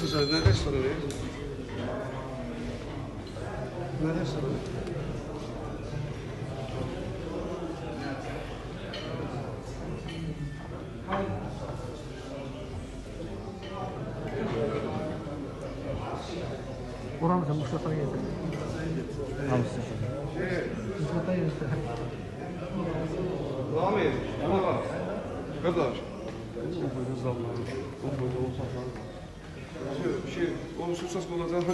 Neredesin sen? Ne restoranı? Ne restoranı? Orhan sen Mustafa'ya getir. Al Mustafa. Getir. Rami, bana bak. Kardeş. Bu böyle zamlar. Bu olumsuz ses olacağını